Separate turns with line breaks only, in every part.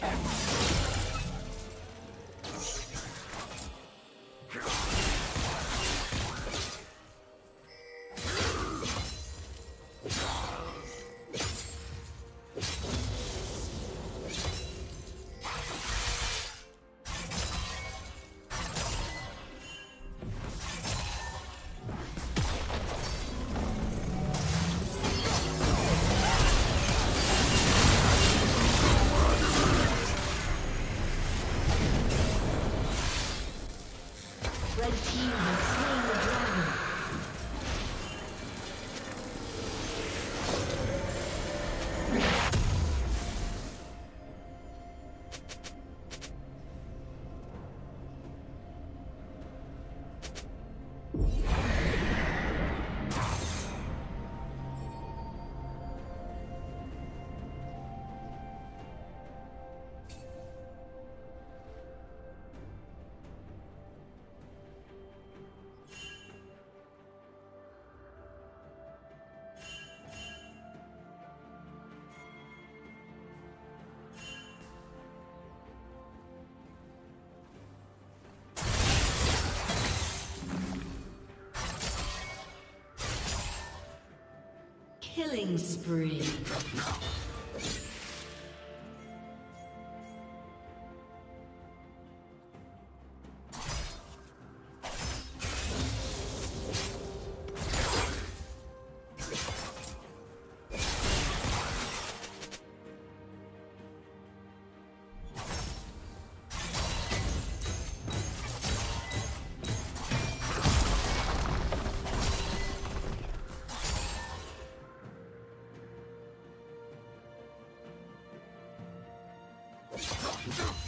Action. Killing spree. Jump!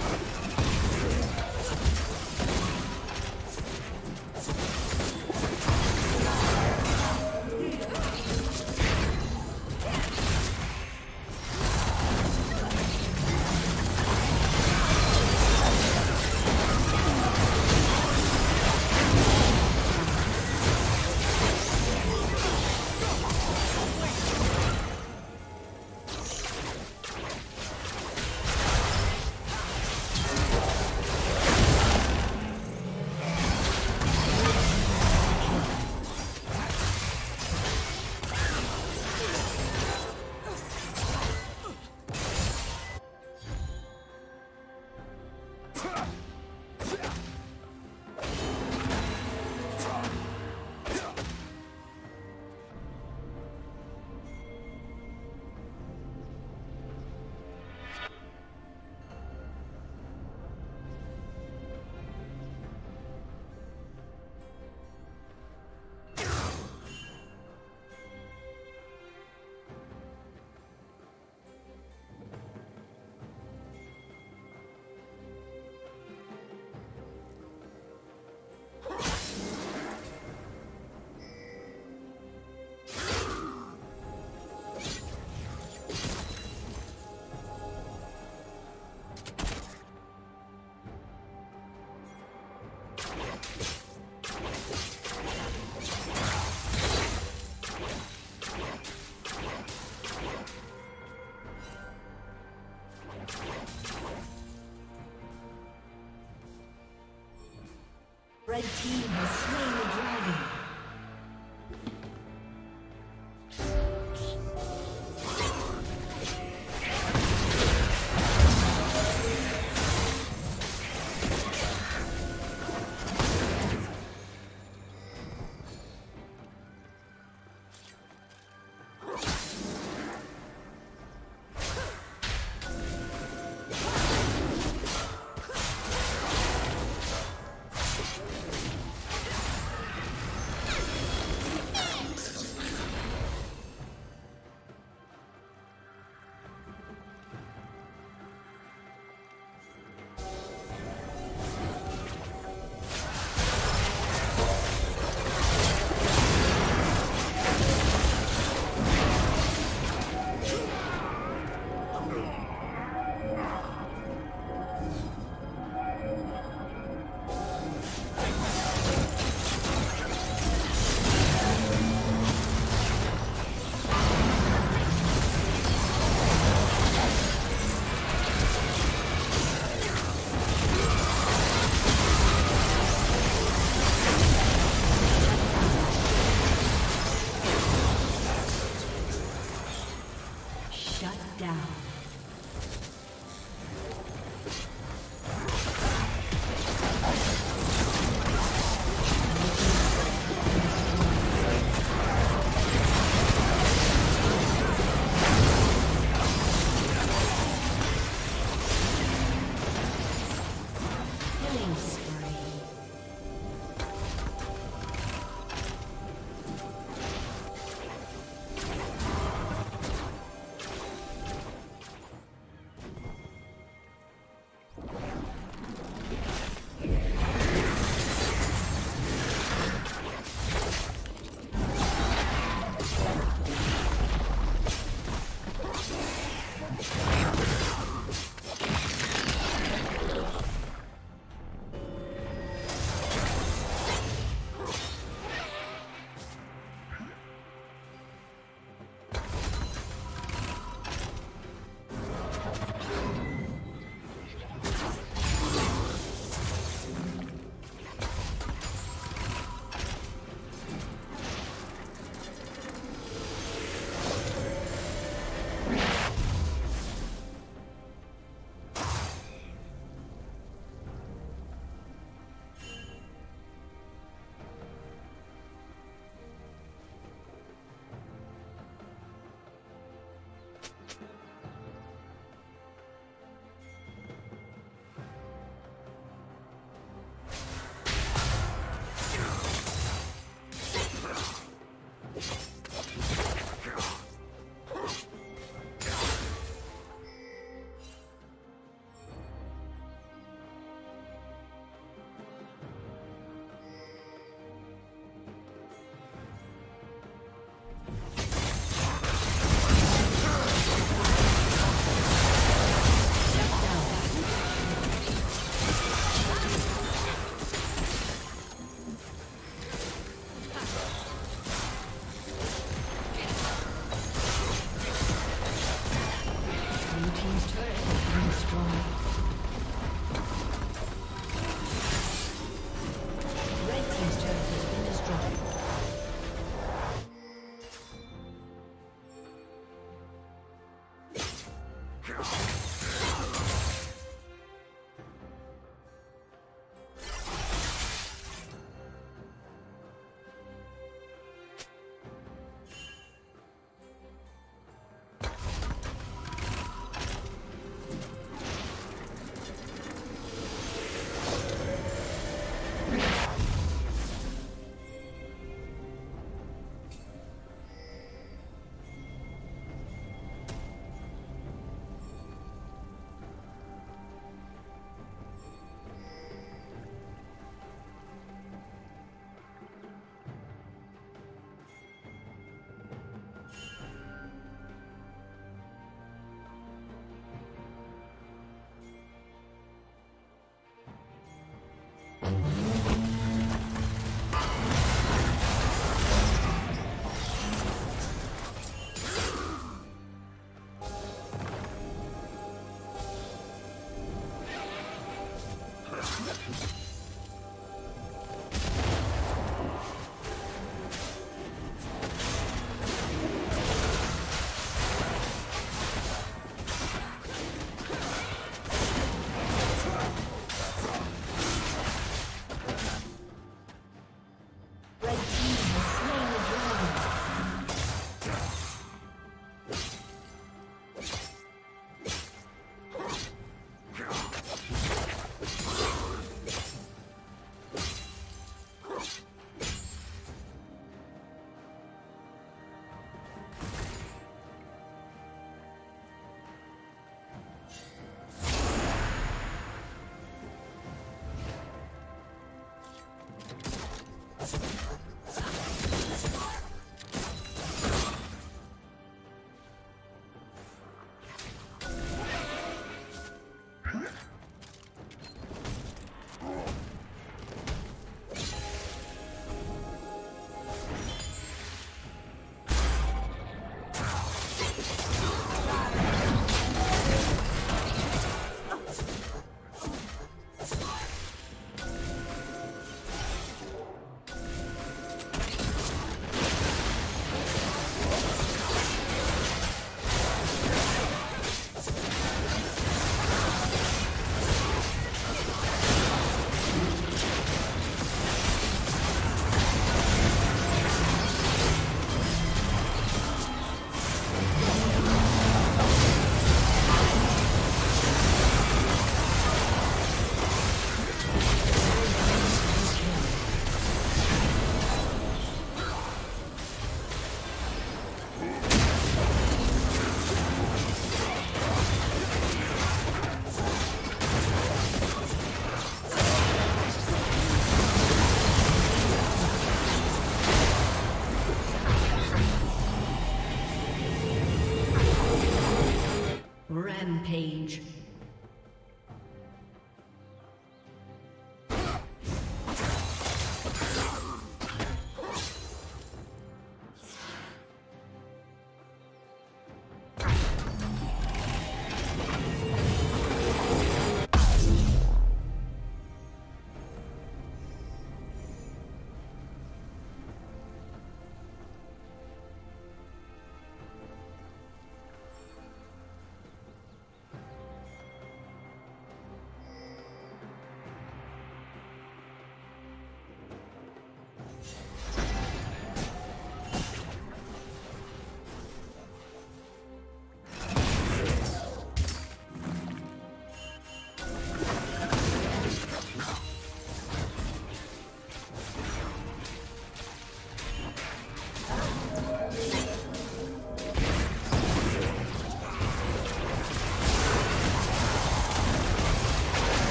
Red team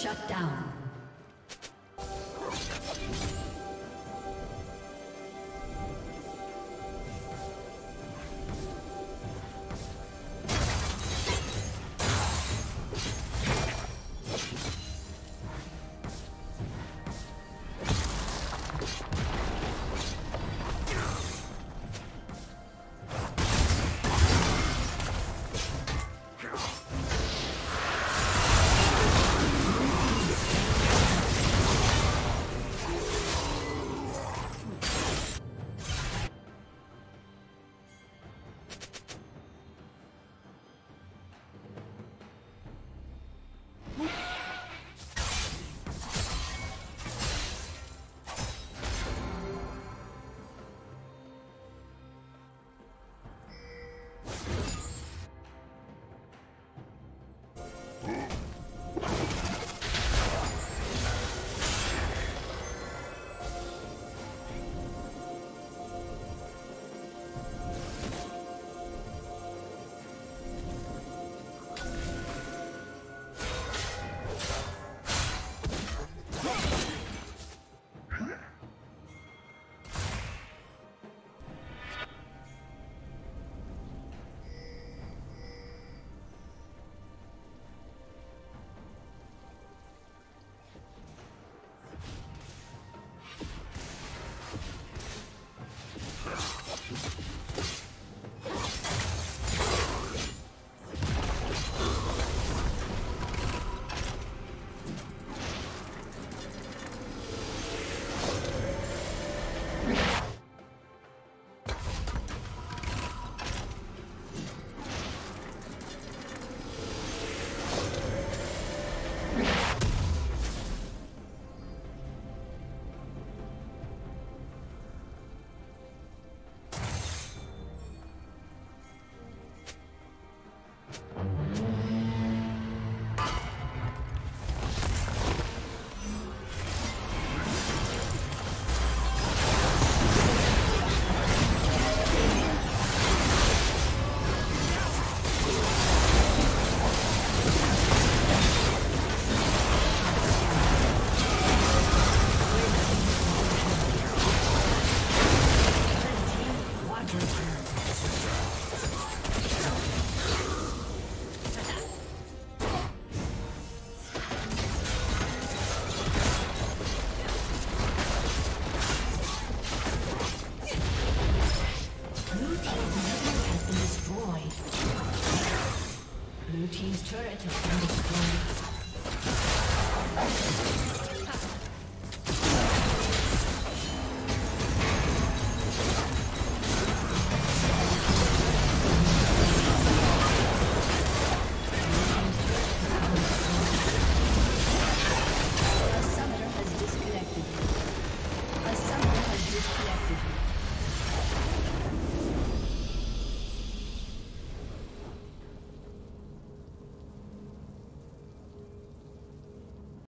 Shut down.